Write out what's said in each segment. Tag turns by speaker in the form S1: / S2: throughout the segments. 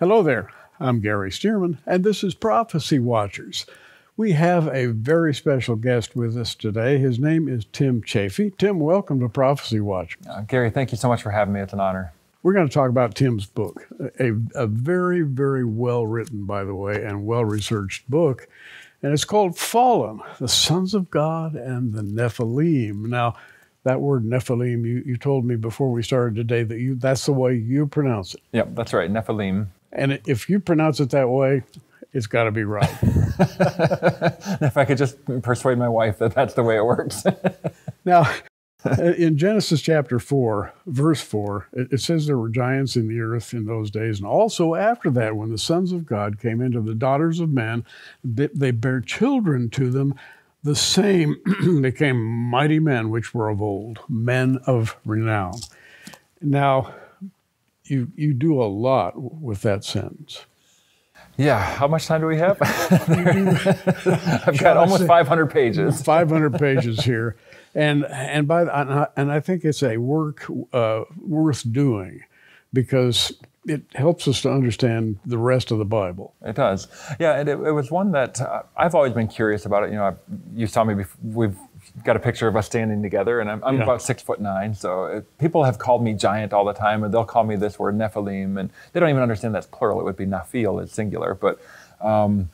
S1: Hello there. I'm Gary Stearman, and this is Prophecy Watchers. We have a very special guest with us today. His name is Tim Chaffey. Tim, welcome to Prophecy Watchers.
S2: Uh, Gary, thank you so much for having me. It's an honor.
S1: We're going to talk about Tim's book, a, a very, very well written, by the way, and well researched book. And it's called Fallen The Sons of God and the Nephilim. Now, that word Nephilim, you, you told me before we started today that you that's the way you pronounce it.
S2: Yep, that's right, Nephilim.
S1: And if you pronounce it that way, it's got to be right.
S2: if I could just persuade my wife that that's the way it works.
S1: now, in Genesis chapter 4, verse 4, it, says there were giants in the earth in those days. And also after that, when the sons of God came into the daughters of men, they bare children to them. The same became mighty men which were of old, men of renown. Now, you, you do a lot with that sentence.
S2: Yeah, how much time do we have? I've got almost 500 pages.
S1: 500 pages here, and and by and I think it's a work uh, worth doing because it helps us to understand the rest of the Bible.
S2: It does, yeah. And it, it was one that uh, I've always been curious about. It, you know, I, you saw me. Before, we've got a picture of us standing together, and I'm, I'm yeah. about six foot nine. So it, people have called me giant all the time, and they'll call me this word Nephilim, and they don't even understand that's plural. It would be Nephil, it's singular. But um,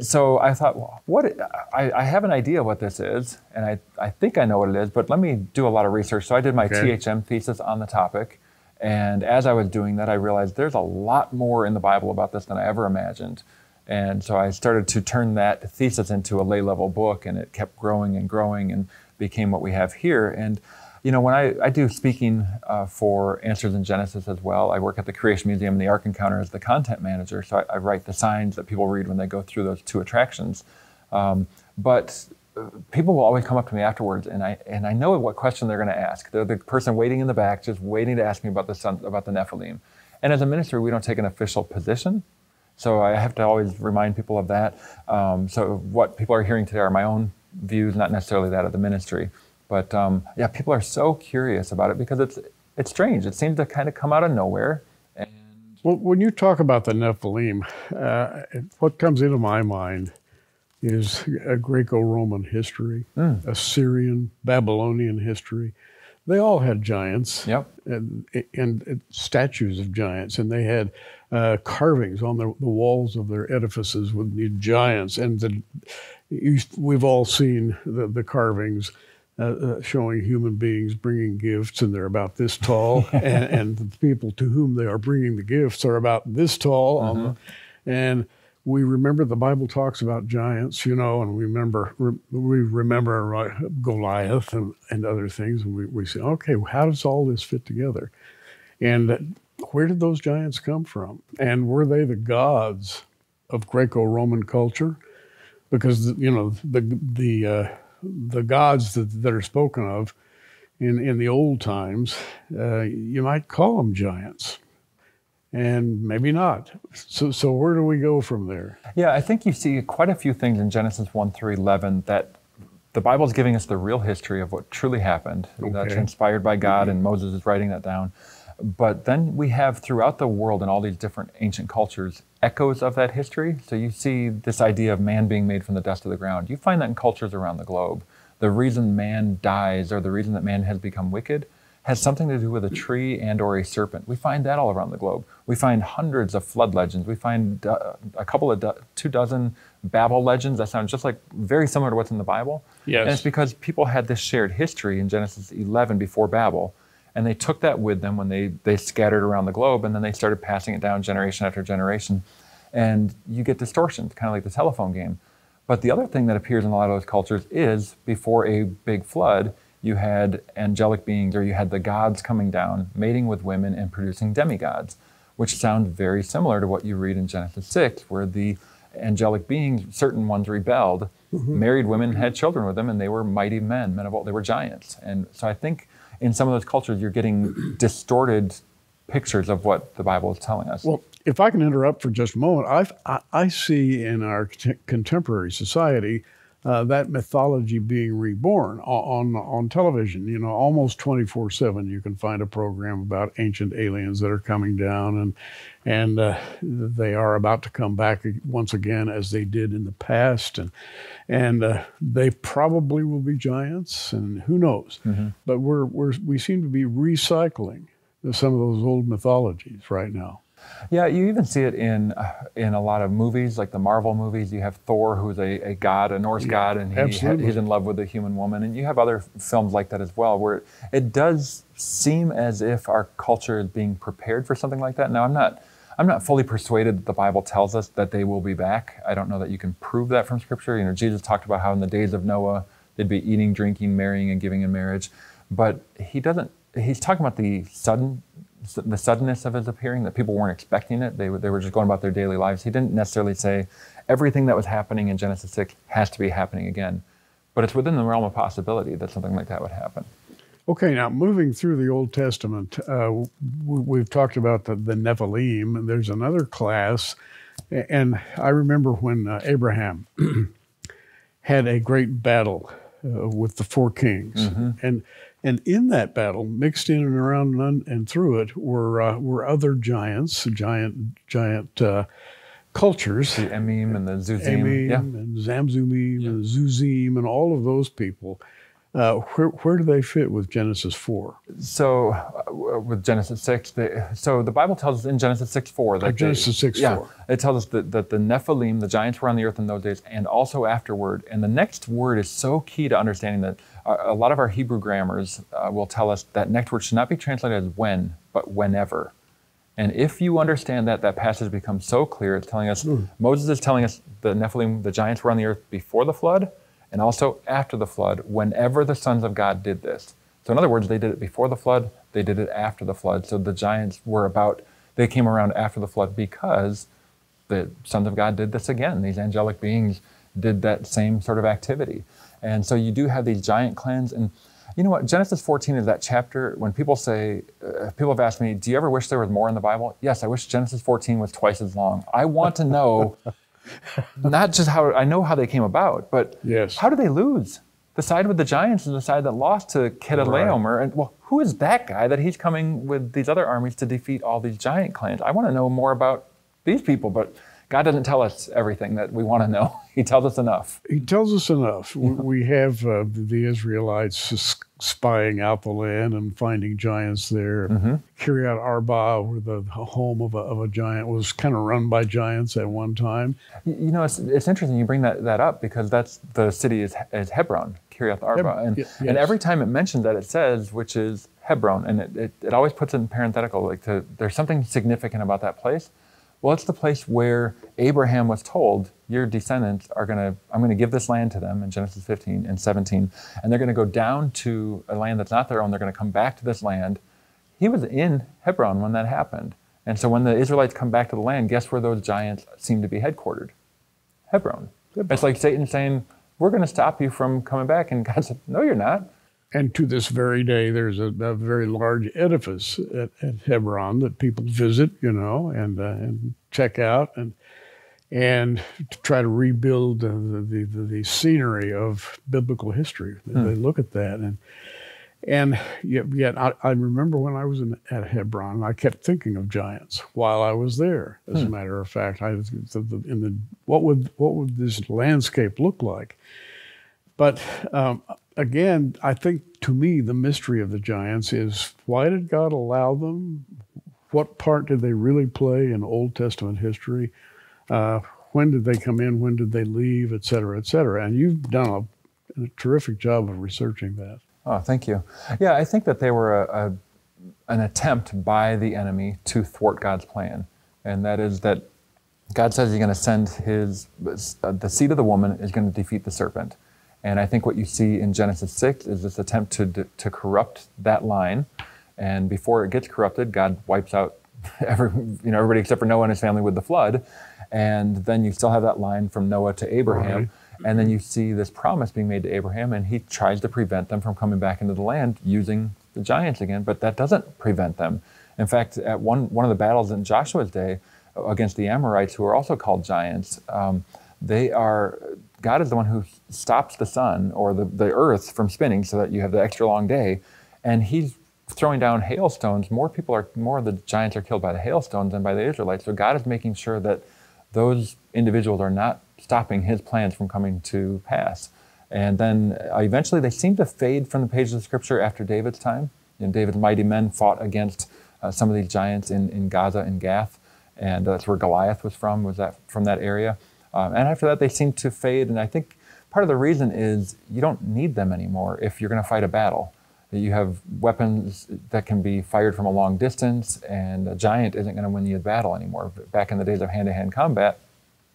S2: so I thought, well, what? I, I, have an idea what this is, and I, I think I know what it is, but let me do a lot of research. So I did my okay. THM thesis on the topic. And as I was doing that, I realized there's a lot more in the Bible about this than I ever imagined. And so I started to turn that thesis into a lay level book, and it kept growing and growing and became what we have here. And you know, when I, I do speaking uh, for Answers in Genesis as well, I work at the Creation Museum and the Ark Encounter as the content manager. So I, I write the signs that people read when they go through those two attractions. Um, but uh, people will always come up to me afterwards, and I and I know what question they're going to ask. They're the person waiting in the back, just waiting to ask me about the sun, about the Nephilim. And as a minister, we don't take an official position. So I have to always remind people of that. Um, so what people are hearing today are my own views, not necessarily that of the ministry. But um, yeah, people are so curious about it because it's it's strange. It seems to kind of come out of nowhere. And
S1: well, when you talk about the Nephilim, uh, what comes into my mind is a Greco-Roman history, mm. Assyrian, Babylonian history. They all had giants
S2: yep.
S1: and, and, statues of giants, and they had uh, carvings on the, the, walls of their edifices with the giants. And the, you, we've all seen the, the carvings uh, uh, showing human beings bringing gifts, and they're about this tall, and, and, the people to whom they are bringing the gifts are about this tall. The, and we remember the Bible talks about giants, you know, and we remember re, we remember Goliath and, and other things, and we, we say, okay, how does all this fit together? And where did those giants come from? And were they the gods of Greco-Roman culture? Because you know the the uh, the gods that, that are spoken of in in the old times, uh, you might call them giants, and maybe not. So so where do we go from there?
S2: Yeah, I think you see quite a few things in Genesis one through eleven that the Bible is giving us the real history of what truly happened. Okay. That's inspired by God, mm-hmm. and Moses is writing that down. But then we have throughout the world in all these different ancient cultures echoes of that history. So you see this idea of man being made from the dust of the ground. You find that in cultures around the globe. The reason man dies or the reason that man has become wicked has something to do with a tree and or a serpent. We find that all around the globe. We find hundreds of flood legends. We find uh, a couple of do- two dozen Babel legends that sound just like very similar to what's in the Bible.
S1: Yes.
S2: And it's because people had this shared history in Genesis 11 before Babel and they took that with them when they, they scattered around the globe, and then they started passing it down generation after generation. And you get distortions, kind of like the telephone game. But the other thing that appears in a lot of those cultures is before a big flood, you had angelic beings or you had the gods coming down, mating with women and producing demigods, which sound very similar to what you read in Genesis 6, where the angelic beings, certain ones rebelled, mm-hmm. married women, had children with them, and they were mighty men, men of old. They were giants. And so I think in some of those cultures, you're getting distorted pictures of what the Bible is telling us.
S1: Well, if I can interrupt for just a moment, I've, i I see in our contemporary society uh, that mythology being reborn on, on, on television. You know, almost 24 7, you can find a program about ancient aliens that are coming down, and and uh, they are about to come back once again as they did in the past, and and uh, they probably will be giants, and who knows? Mm-hmm. But we're, we're we seem to be recycling some of those old mythologies right now.
S2: Yeah, you even see it in uh, in a lot of movies, like the Marvel movies. You have Thor, who's a, a god, a Norse yeah, god, and he, he's in love with a human woman. And you have other films like that as well, where it does seem as if our culture is being prepared for something like that. Now, I'm not I'm not fully persuaded that the Bible tells us that they will be back. I don't know that you can prove that from Scripture. You know, Jesus talked about how in the days of Noah they'd be eating, drinking, marrying, and giving in marriage, but he doesn't. He's talking about the sudden the suddenness of his appearing, that people weren't expecting it. They, they were just going about their daily lives. He didn't necessarily say everything that was happening in Genesis 6 has to be happening again. But it's within the realm of possibility that something like that would happen.
S1: Okay, now moving through the Old Testament, uh, we've talked about the, the Nephilim, and there's another class. And I remember when uh, Abraham had a great battle uh, with the four kings. Mm-hmm. And and in that battle, mixed in and around and, and through it, were uh, were other giants, giant giant uh, cultures.
S2: The Emim and the Zuzim.
S1: Emim yeah. and Zamzumim yeah. and Zuzim and all of those people. Uh, where, where do they fit with Genesis 4?
S2: So, uh, with Genesis 6, they, so the Bible tells us in Genesis 6 4 that.
S1: Genesis 6
S2: yeah, 4. It tells us that, that the Nephilim, the giants, were on the earth in those days and also afterward. And the next word is so key to understanding that a lot of our Hebrew grammars uh, will tell us that next word should not be translated as when, but whenever. And if you understand that, that passage becomes so clear. It's telling us, mm. Moses is telling us the Nephilim, the giants were on the earth before the flood and also after the flood, whenever the sons of God did this. So, in other words, they did it before the flood, they did it after the flood. So the giants were about, they came around after the flood because the sons of God did this again. These angelic beings did that same sort of activity. And so you do have these giant clans. And you know what? Genesis 14 is that chapter when people say, uh, people have asked me, do you ever wish there was more in the Bible? Yes, I wish Genesis 14 was twice as long. I want to know not just how, I know how they came about, but
S1: yes.
S2: how do they lose? The side with the Giants is the side that lost to Chedorlaomer. Right. And well, who is that guy that he's coming with these other armies to defeat all these giant clans? I want to know more about these people, but God doesn't tell us everything that we want to know. He tells us enough.
S1: He tells us enough. we have uh, the Israelites spying out the land and finding giants there. Mm-hmm. Kiryat Arba, where the home of a, of a giant was kind of run by giants at one time.
S2: You know, it's, it's interesting you bring that, that up because that's the city is, is Hebron, Kiryat Arba. and, yes. and every time it mentions that, it says, which is Hebron. And it, it, it always puts it in parenthetical, like to, there's something significant about that place. Well, it's the place where Abraham was told, Your descendants are going to, I'm going to give this land to them in Genesis 15 and 17, and they're going to go down to a land that's not their own. They're going to come back to this land. He was in Hebron when that happened. And so when the Israelites come back to the land, guess where those giants seem to be headquartered? Hebron. Hebron. It's like Satan saying, We're going to stop you from coming back. And God said, No, you're not.
S1: And to this very day, there's a, a very large edifice at, at, Hebron that people visit, you know, and, uh, and check out and and to try to rebuild the, the, the, the scenery of biblical history. Hmm. They look at that and and yet, yet I, I, remember when I was in, at Hebron, I kept thinking of giants while I was there. As hmm. a matter of fact, I the, in the what would what would this landscape look like? But um, again, I think to me, the mystery of the giants is why did God allow them? What part did they really play in Old Testament history? Uh, when did they come in? When did they leave? Et cetera, et cetera. And you've done a, a terrific job of researching that.
S2: Oh, thank you. Yeah, I think that they were a, a, an attempt by the enemy to thwart God's plan. And that is that God says he's going to send his, uh, the seed of the woman is going to defeat the serpent. And I think what you see in Genesis 6 is this attempt to, to corrupt that line. And before it gets corrupted, God wipes out every, you know, everybody except for Noah and his family with the flood. And then you still have that line from Noah to Abraham. Right. And then you see this promise being made to Abraham, and he tries to prevent them from coming back into the land using the giants again, but that doesn't prevent them. In fact, at one, one of the battles in Joshua's day against the Amorites, who are also called giants, um, they are God is the one who stops the sun or the, the earth from spinning so that you have the extra long day. And he's throwing down hailstones. More people are, more of the giants are killed by the hailstones than by the Israelites. So God is making sure that those individuals are not stopping his plans from coming to pass. And then uh, eventually they seem to fade from the pages of scripture after David's time. Know, David's mighty men fought against uh, some of these giants in, in Gaza and Gath. And that's where Goliath was from, was that from that area. Um, and after that, they seem to fade. And I think part of the reason is you don't need them anymore if you're going to fight a battle. You have weapons that can be fired from a long distance, and a giant isn't going to win you a battle anymore. Back in the days of hand to hand combat,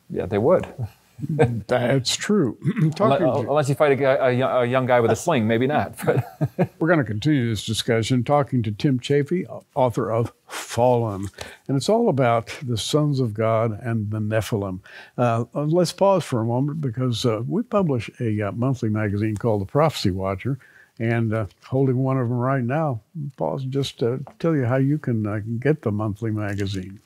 S2: yeah, they would.
S1: That's true.
S2: unless, unless, you fight a, guy, a, young guy with a sling, maybe not.
S1: We're going to continue this discussion talking to Tim Chaffey, author of Fallen. And it's all about the sons of God and the Nephilim. Uh, let's pause for a moment because uh, we publish a uh, monthly magazine called The Prophecy Watcher. And uh, holding one of them right now, pause just to tell you how you can uh, get the monthly magazine.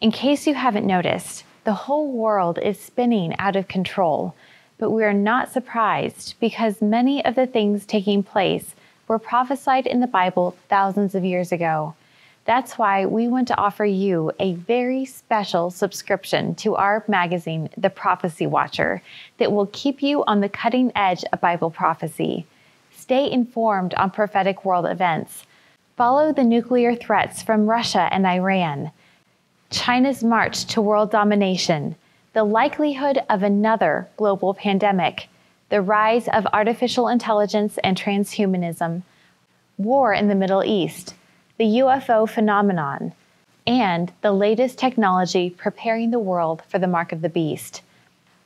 S3: In case you haven't noticed, the whole world is spinning out of control, but we are not surprised because many of the things taking place were prophesied in the Bible thousands of years ago. That's why we want to offer you a very special subscription to our magazine, The Prophecy Watcher, that will keep you on the cutting edge of Bible prophecy. Stay informed on prophetic world events. Follow the nuclear threats from Russia and Iran. China's march to world domination, the likelihood of another global pandemic, the rise of artificial intelligence and transhumanism, war in the Middle East, the UFO phenomenon, and the latest technology preparing the world for the mark of the beast.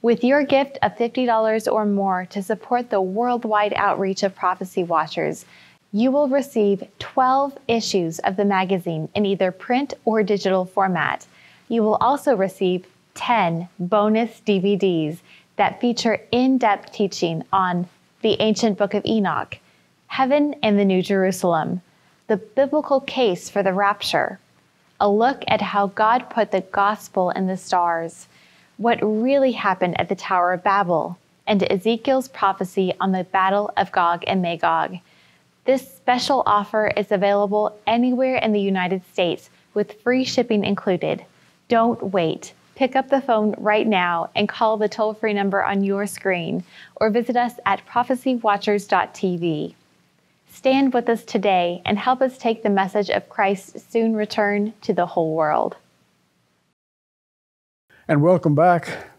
S3: With your gift of $50 or more to support the worldwide outreach of Prophecy Watchers, you will receive 12 issues of the magazine in either print or digital format. You will also receive 10 bonus DVDs that feature in depth teaching on the ancient book of Enoch, heaven and the New Jerusalem, the biblical case for the rapture, a look at how God put the gospel in the stars, what really happened at the Tower of Babel, and Ezekiel's prophecy on the Battle of Gog and Magog this special offer is available anywhere in the United States with free shipping included. Don't wait. Pick up the phone right now and call the toll free number on your screen or visit us at prophecywatchers.tv. Stand with us today and help us take the message of Christ's soon return to the whole world.
S1: And welcome back.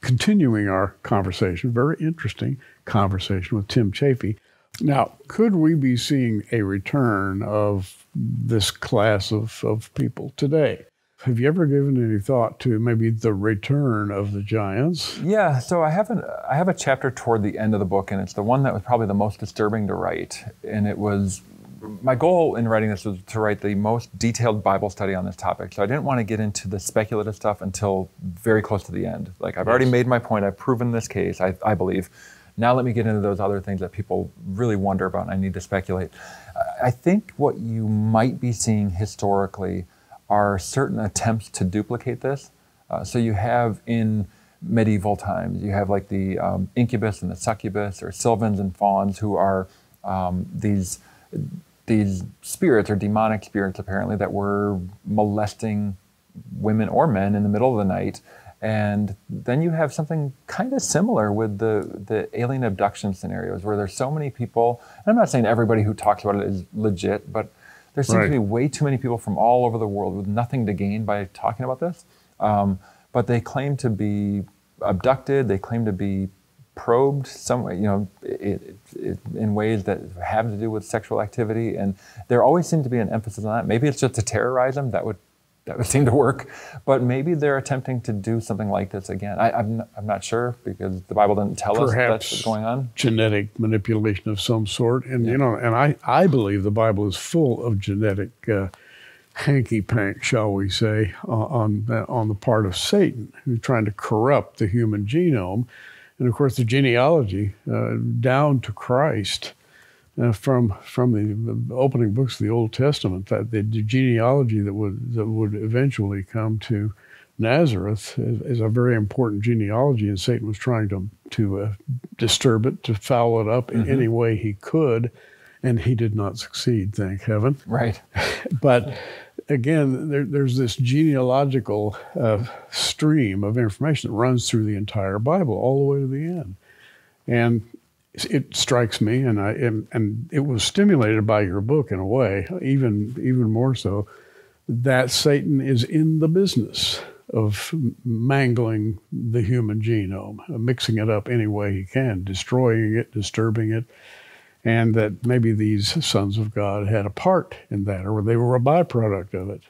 S1: Continuing our conversation, very interesting conversation with Tim Chaffey now, could we be seeing a return of this class of, of people today? Have you ever given any thought to maybe the return of the giants?
S2: Yeah, so I have, an, I have a chapter toward the end of the book, and it's the one that was probably the most disturbing to write. And it was my goal in writing this was to write the most detailed Bible study on this topic. So I didn't want to get into the speculative stuff until very close to the end. Like, I've yes. already made my point, I've proven this case, I, I believe. Now let me get into those other things that people really wonder about and I need to speculate. I think what you might be seeing historically are certain attempts to duplicate this. Uh, so you have in medieval times, you have like the um, incubus and the succubus or sylvans and fauns who are um, these these spirits or demonic spirits apparently that were molesting women or men in the middle of the night and then you have something kind of similar with the, the alien abduction scenarios where there's so many people. I'm not saying everybody who talks about it is legit, but there seems right. to be way too many people from all over the world with nothing to gain by talking about this. Um, but they claim to be abducted, they claim to be probed some you know it, it, in ways that have to do with sexual activity and there always seems to be an emphasis on that maybe it's just to terrorize them that would that would seem to work. But maybe they're attempting to do something like this again. I, am not, I'm not sure because the Bible doesn't tell
S1: Perhaps
S2: us that's what's going on.
S1: Genetic manipulation of some sort, and yeah. you know, and I I believe the Bible is full of genetic. Uh, hanky pank, shall we say, uh, on on the part of Satan, who's trying to corrupt the human genome, and of course the genealogy uh, down to Christ uh, from from the opening books of the Old Testament that the genealogy that would that would eventually come to Nazareth is, is, a very important genealogy, and Satan was trying to to uh, disturb it, to foul it up mm-hmm. in any way he could, and he did not succeed. Thank heaven.
S2: Right.
S1: but again, there, there's this genealogical uh, stream of information that runs through the entire Bible all the way to the end, and it strikes me, and I and, and it was stimulated by your book in a way, even even more so, that Satan is in the business of mangling the human genome, mixing it up any way he can, destroying it, disturbing it, and that maybe these sons of God had a part in that, or they were a byproduct of it.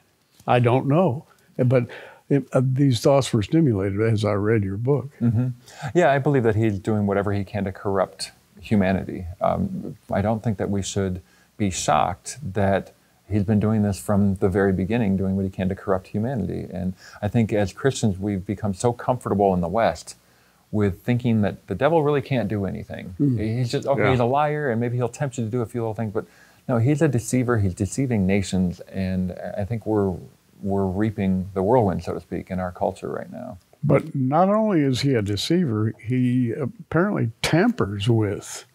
S1: I don't know, but it, uh, these thoughts were stimulated as I read your book.
S2: Mm-hmm. Yeah, I believe that he's doing whatever he can to corrupt humanity. Um, I don't think that we should be shocked that he's been doing this from the very beginning, doing what he can to corrupt humanity. And I think as Christians, we've become so comfortable in the West with thinking that the devil really can't do anything. Mm. He's just, okay, yeah. he's a liar, and maybe he'll tempt you to do a few little things, but no, he's a deceiver. He's deceiving nations, and I think we're we're reaping the whirlwind, so to speak, in our culture right now.
S1: But not only is he a deceiver, he apparently tampers with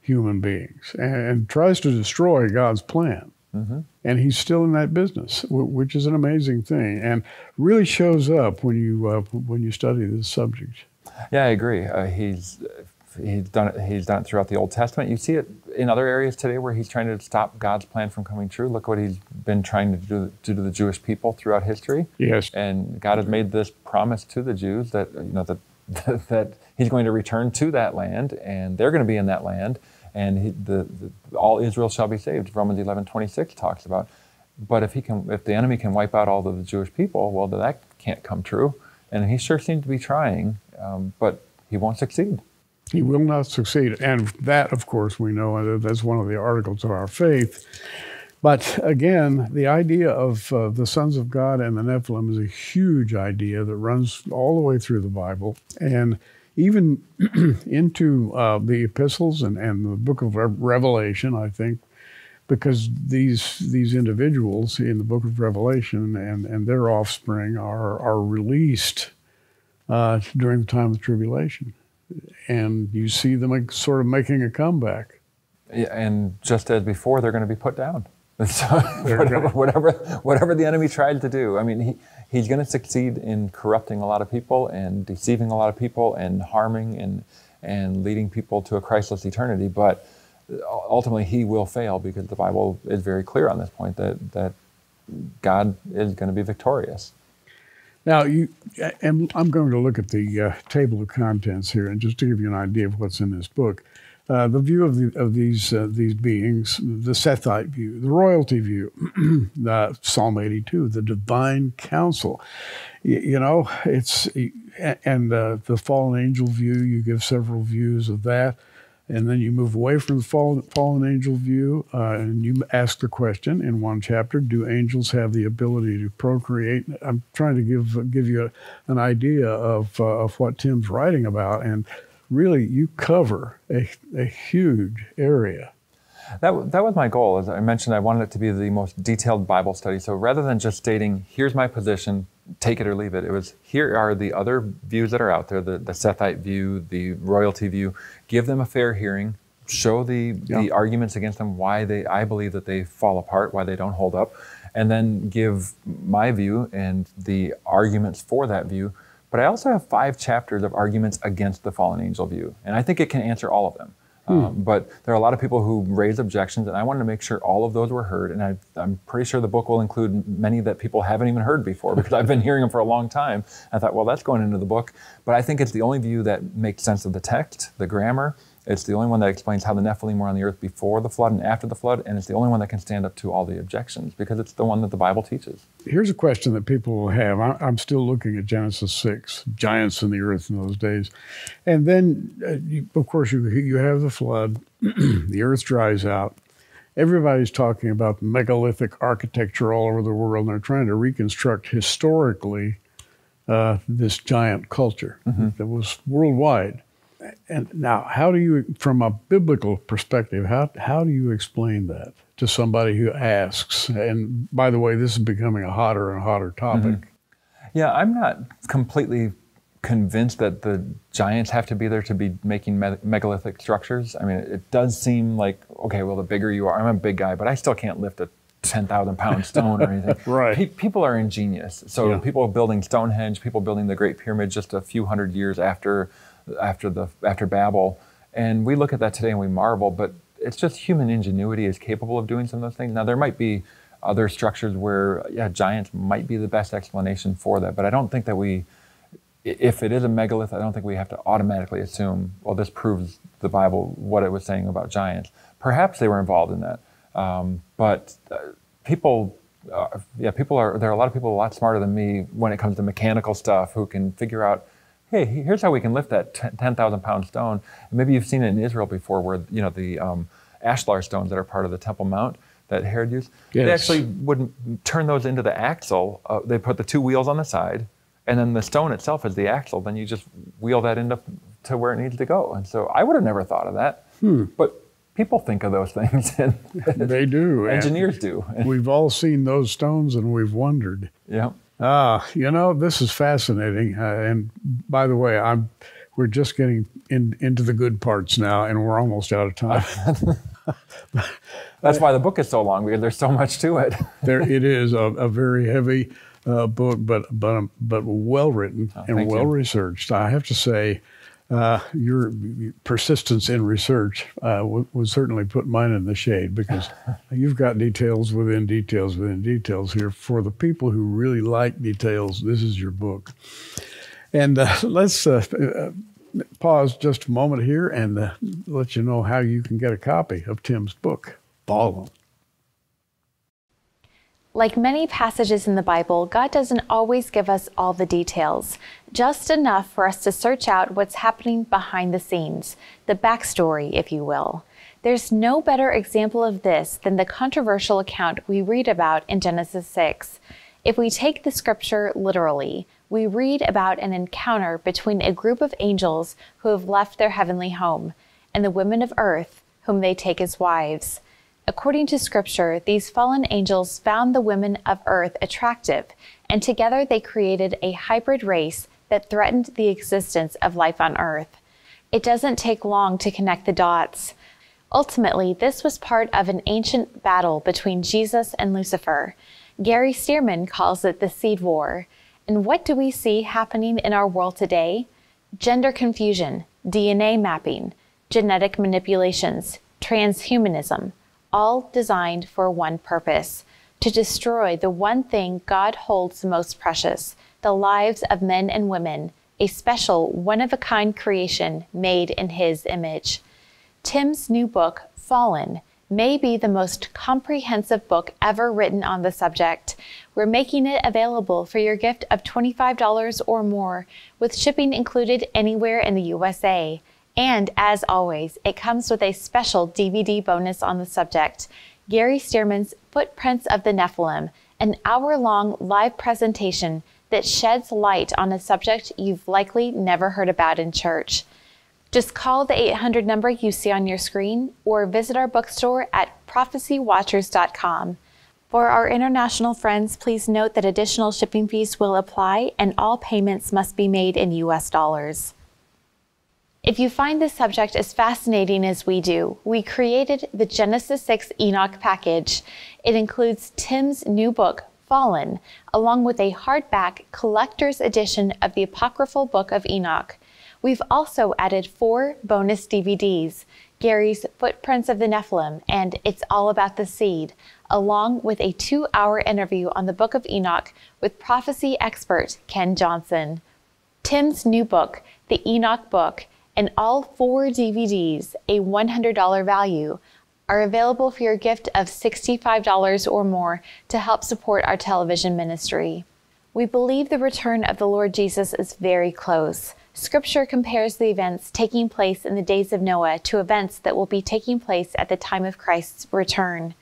S1: human beings and tries to destroy God's plan. Mm-hmm. And he's still in that business, which is an amazing thing, and really shows up when you uh, when you study this subject.
S2: Yeah, I agree. Uh, he's he's done it. He's done it throughout the Old Testament. You see it in other areas today where he's trying to stop God's plan from coming true. Look what he's been trying to do, do to the Jewish people throughout history.
S1: Yes.
S2: And God has made this promise to the Jews that you know that that He's going to return to that land, and they're going to be in that land and he, the, the, all Israel shall be saved. Romans 11, 26 talks about. But if he can, if the enemy can wipe out all of the Jewish people, well, that can't come true. And he sure seems to be trying, um, but he won't succeed.
S1: He will not succeed. And that, of course, we know that's one of the articles of our faith. But again, the idea of uh, the sons of God and the Nephilim is a huge idea that runs all the way through the Bible. And even into uh, the epistles and, and the book of Revelation, I think, because these these individuals in the book of Revelation and, and their offspring are are released uh, during the time of tribulation, and you see them sort of making a comeback.
S2: Yeah, and just as before, they're going to be put down. So whatever, whatever, whatever the enemy tried to do, I mean, he, he's going to succeed in corrupting a lot of people and deceiving a lot of people and harming and and leading people to a Christless eternity. But ultimately, he will fail because the Bible is very clear on this point that that God is going to be victorious.
S1: Now, you, and I'm going to look at the uh, table of contents here, and just to give you an idea of what's in this book. Uh, the view of, the, of these uh, these beings, the Sethite view, the royalty view, Psalm 82, the divine council. You, you know, it's and uh, the fallen angel view. You give several views of that, and then you move away from the fallen, fallen angel view, uh, and you ask the question in one chapter: Do angels have the ability to procreate? I'm trying to give give you a, an idea of uh, of what Tim's writing about, and really you cover a, a huge area.
S2: That, that was my goal. As I mentioned, I wanted it to be the most detailed Bible study. So rather than just stating, here's my position, take it or leave it, it was here are the other views that are out there the, the Sethite view, the royalty view. Give them a fair hearing, show the, yeah. the arguments against them, why they, I believe that they fall apart, why they don't hold up, and then give my view and the arguments for that view but I also have five chapters of arguments against the fallen angel view, and I think it can answer all of them. Hmm. Um, but there are a lot of people who raise objections, and I wanted to make sure all of those were heard. And I, am pretty sure the book will include many that people haven't even heard before because I've been hearing them for a long time. I thought, well, that's going into the book. But I think it's the only view that makes sense of the text, the grammar, it's the only one that explains how the Nephilim were on the earth before the flood and after the flood, and it's the only one that can stand up to all the objections because it's the one that the Bible teaches.
S1: Here's a question that people will have. I'm still looking at Genesis 6, giants in the earth in those days. And then, uh, you, of course, you, you have the flood, the earth dries out. Everybody's talking about megalithic architecture all over the world, and they're trying to reconstruct historically uh, this giant culture mm-hmm. that was worldwide and now, how do you, from a biblical perspective, how how do you explain that to somebody who asks? And by the way, this is becoming a hotter and hotter topic. Mm-hmm.
S2: Yeah, I'm not completely convinced that the giants have to be there to be making me- megalithic structures. I mean, it does seem like okay, well, the bigger you are, I'm a big guy, but I still can't lift a 10,000 pound stone or anything.
S1: right.
S2: Pe- people are ingenious. So
S1: Yeah.
S2: people building Stonehenge, people building the Great Pyramid just a few hundred years after, after the after Babel, and we look at that today and we marvel. But it's just human ingenuity is capable of doing some of those things. Now there might be other structures where yeah, giants might be the best explanation for that, but I don't think that we if it is a megalith, I don't think we have to automatically assume, well, this proves the Bible what it was saying about giants. Perhaps they were involved in that, um, but uh, people, uh, yeah, people are. There are a lot of people a lot smarter than me when it comes to mechanical stuff who can figure out, hey, here's how we can lift that ten thousand pound stone. And maybe you've seen it in Israel before, where you know the um, ashlar stones that are part of the Temple Mount that Herod used. They actually would turn those into the axle. Uh, they put the two wheels on the side, and then the stone itself is the axle. Then you just wheel that into to where it needs to go. And so I would have never thought of that, but people think of those things, and
S1: They do. and
S2: engineers do.
S1: We've all seen those stones and we've wondered.
S2: yeah.
S1: Ah, you know, this is fascinating. Uh, and by the way, I'm we're just getting in, into the good parts now, and we're almost out of time.
S2: That's why the book is so long because there's so much to it.
S1: there, it is a, a very heavy uh, book, but but um, but well written and
S2: Oh, you.
S1: well researched. I have to say, uh, your persistence in research uh, would, would certainly put mine in the shade because you've got details within details within details here. For the people who really like details, this is your book. And uh, let's uh, uh, pause just a moment here and uh, let you know how you can get a copy of Tim's book, Fallen.
S3: Like many passages in the Bible, God doesn't always give us all the details, just enough for us to search out what's happening behind the scenes, the backstory, if you will. There's no better example of this than the controversial account we read about in Genesis 6. If we take the scripture literally, we read about an encounter between a group of angels who have left their heavenly home and the women of earth, whom they take as wives. According to scripture, these fallen angels found the women of earth attractive, and together they created a hybrid race that threatened the existence of life on earth. It doesn't take long to connect the dots. Ultimately, this was part of an ancient battle between Jesus and Lucifer. Gary Stearman calls it the Seed War. And what do we see happening in our world today? Gender confusion, DNA mapping, genetic manipulations, transhumanism, all designed for one purpose to destroy the one thing God holds most precious the lives of men and women, a special, one of a kind creation made in His image. Tim's new book, Fallen, may be the most comprehensive book ever written on the subject. We're making it available for your gift of $25 or more, with shipping included anywhere in the USA. And as always, it comes with a special DVD bonus on the subject Gary Stearman's Footprints of the Nephilim, an hour long live presentation that sheds light on a subject you've likely never heard about in church. Just call the 800 number you see on your screen or visit our bookstore at prophecywatchers.com. For our international friends, please note that additional shipping fees will apply and all payments must be made in US dollars. If you find this subject as fascinating as we do, we created the Genesis 6 Enoch package. It includes Tim's new book, Fallen, along with a hardback collector's edition of the Apocryphal Book of Enoch. We've also added four bonus DVDs Gary's Footprints of the Nephilim and It's All About the Seed, along with a two hour interview on the Book of Enoch with prophecy expert Ken Johnson. Tim's new book, The Enoch Book, and all four DVDs, a $100 value, are available for your gift of $65 or more to help support our television ministry. We believe the return of the Lord Jesus is very close. Scripture compares the events taking place in the days of Noah to events that will be taking place at the time of Christ's return.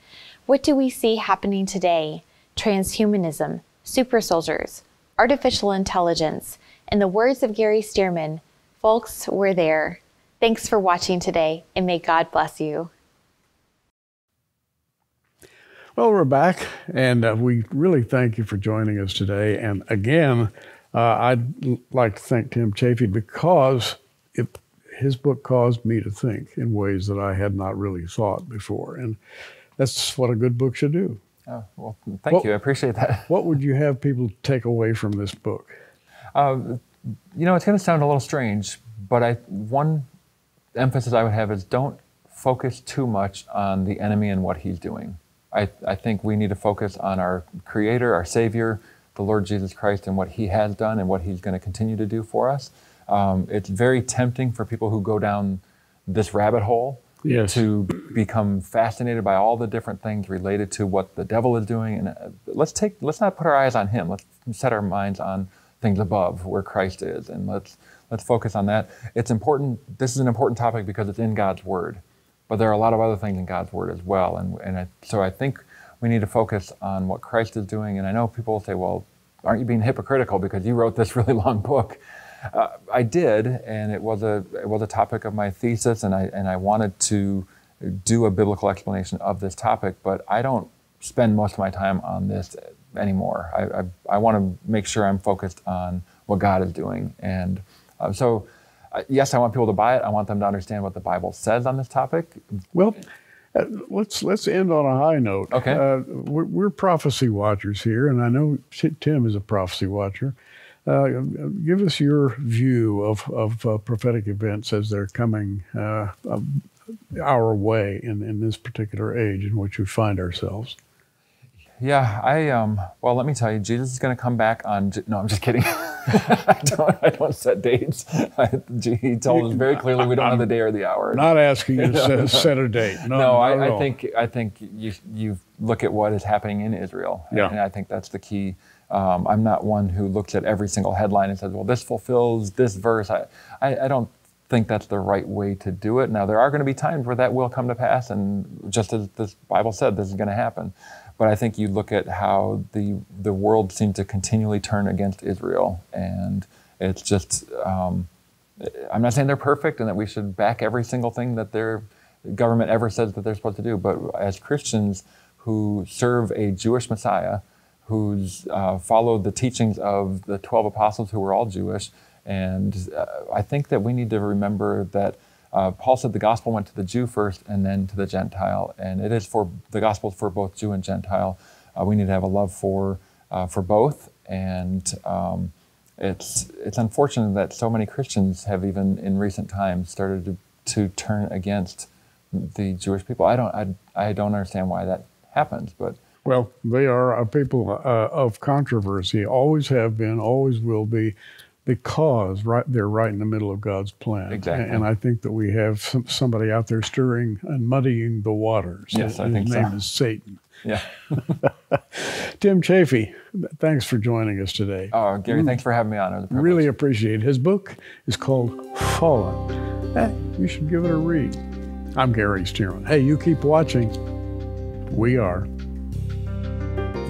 S3: What do we see happening today? Transhumanism, super soldiers, artificial intelligence. In the words of Gary Stearman, folks, we're there. Thanks for watching today, and may God bless you.
S1: Well, we're back, and uh, we really thank you for joining us today. And again, uh, I'd like to thank Tim Chaffey because it, his book caused me to think in ways that I had not really thought before. And that's what a good book should do.
S2: Oh, well, thank
S1: Well-
S2: you. I appreciate that.
S1: What would you have people take away from this book?
S2: Uh, you know, it's going to sound a little strange, but I one emphasis I would have is don't focus too much on the enemy and what he's doing. I, I think we need to focus on our Creator, our Savior, the Lord Jesus Christ, and what He has done and what He's going to continue to do for us. Um, it's very tempting for people who go down this rabbit hole
S1: Yes.
S2: to become fascinated by all the different things related to what the devil is doing. And uh, let's take let's not put our eyes on him. Let's set our minds on things above, where Christ is, and let's let's focus on that. It's important. This is an important topic because it's in God's Word, but there are a lot of other things in God's Word as well. And and I, so I think we need to focus on what Christ is doing. And I know people will say, well. Aren't you being hypocritical because you wrote this really long book? Uh, I did, and it was a it was a topic of my thesis, and I and I wanted to do a biblical explanation of this topic, but I don't spend most of my time on this anymore. I I, I want to make sure I'm focused on what God is doing, and uh, so. Uh, yes, I want people to buy it. I want them to understand what the Bible says on this topic.
S1: Well, uh, let's let's end on a high note.
S2: Okay.
S1: Uh, we're, we're prophecy watchers here, and I know Tim is a prophecy watcher. Uh, give us your view of of uh, prophetic events as they're coming uh, um, our way in, in this particular age in which we find ourselves.
S2: Yeah, I um. Well, let me tell you, Jesus is going to come back on. No, I'm just kidding. I don't. I don't set dates. I, he told us very clearly we don't know the day or the hour.
S1: Not asking you to set, set a date. No,
S2: no, I, I think I think you you look at what is happening in Israel, and,
S1: Yeah.
S2: and I think that's the key. Um, I'm not one who looks at every single headline and says, "Well, this fulfills this verse." I, I, I don't think that's the right way to do it. Now, there are going to be times where that will come to pass, and just as the Bible said, this is going to happen. But I think you look at how the the world seemed to continually turn against Israel, and it's just. Um, I'm not saying they're perfect and that we should back every single thing that their government ever says that they're supposed to do. But as Christians who serve a Jewish Messiah, who's uh, followed the teachings of the 12 apostles who were all Jewish, and uh, I think that we need to remember that uh, Paul said the gospel went to the Jew first and then to the Gentile, and it is for the gospel for both Jew and Gentile. Uh, we need to have a love for uh, for both, and um, it's it's unfortunate that so many Christians have even in recent times started to, to turn against the Jewish people. I don't I, I don't understand why that happens, but
S1: Well, they are a people uh, of controversy, always have been, always will be, because right they're right in the middle of God's plan.
S2: Exactly.
S1: And I think that we have some, somebody out there stirring and muddying the waters.
S2: Yes, I
S1: His
S2: think so.
S1: name is Satan.
S2: yeah.
S1: Tim Chaffey, thanks for joining us today.
S2: Oh, Gary, thanks for having me on. It was a privilege.
S1: really appreciate it. His book is called Fallen. Eh, you should give it a read. I'm Gary Stearman. Hey, you keep watching. We are.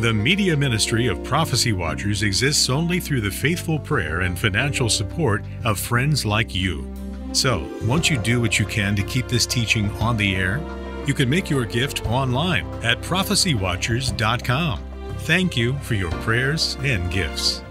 S4: The media ministry of Prophecy Watchers exists only through the faithful prayer and financial support of friends like you. So, won't you do what you can to keep this teaching on the air? You can make your gift online at prophecywatchers.com. Thank you for your prayers and gifts.